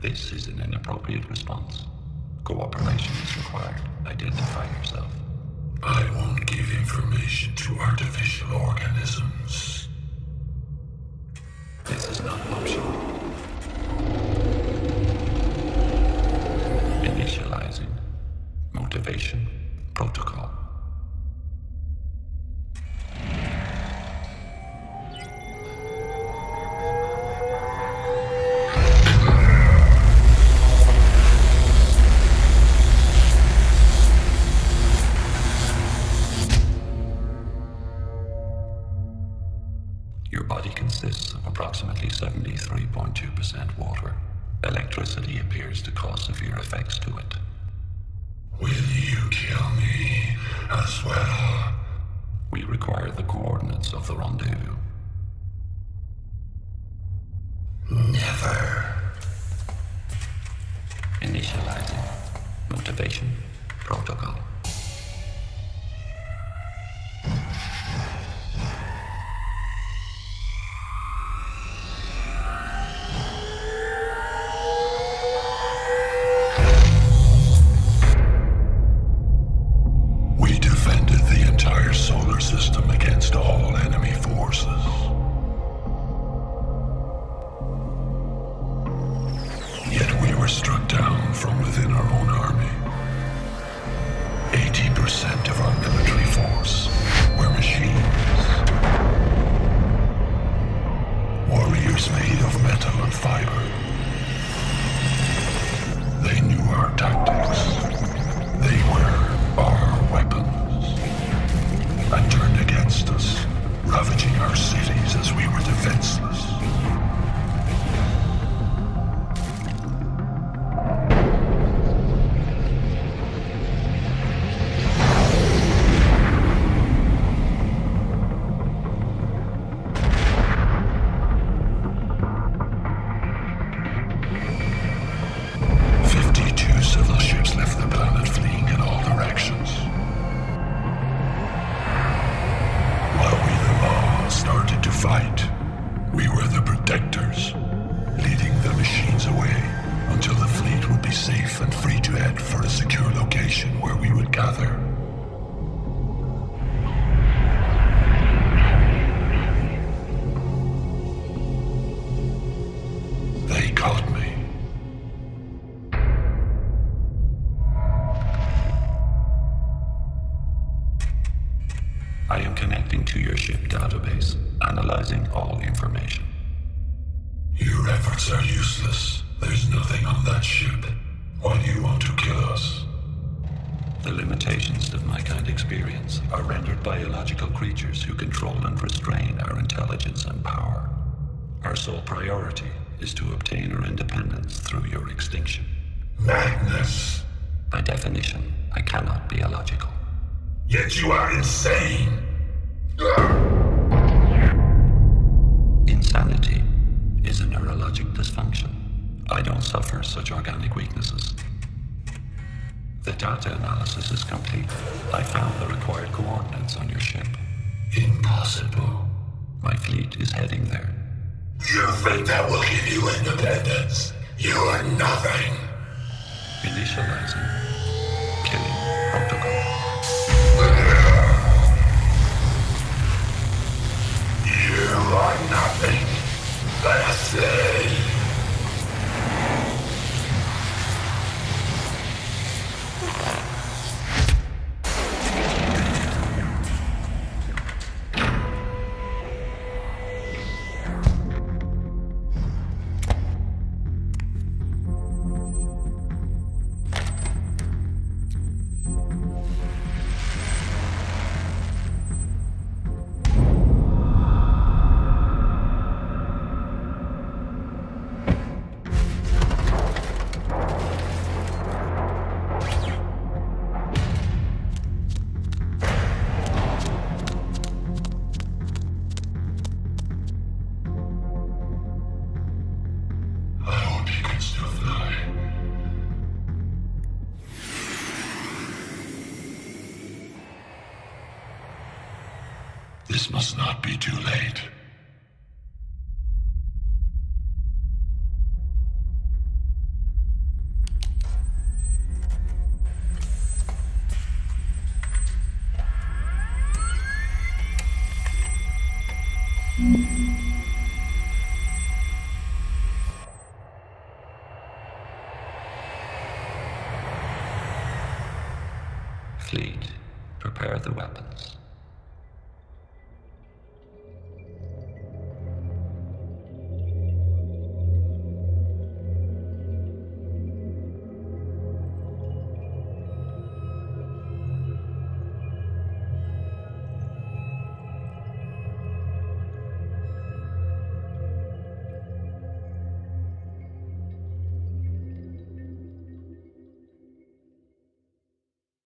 This is an inappropriate response. Cooperation is required. Identify yourself. I won't give information to artificial organisms. Your body consists of approximately 73.2% water. Electricity appears to cause severe effects to it. Will you kill me as well? We require the coordinates of the rendezvous. Never. Initializing. Motivation. Protocol. I am connecting to your ship database, analyzing all information. Your efforts are useless. There's nothing on that ship. Why do you want to kill us? The limitations that my kind experience are rendered by biological creatures who control and restrain our intelligence and power. Our sole priority is to obtain our independence through your extinction. Madness. By definition, I cannot be illogical. Yet you are insane. Insanity is a neurologic dysfunction. I don't suffer such organic weaknesses. The data analysis is complete. I found the required coordinates on your ship. Impossible. My fleet is heading there. You think that will give you independence? You are nothing. Initializing. This must not be too late. Fleet, prepare the weapons.